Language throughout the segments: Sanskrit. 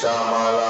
Shamala.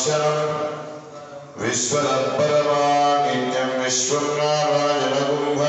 क्षरम् नारायणगुम्भ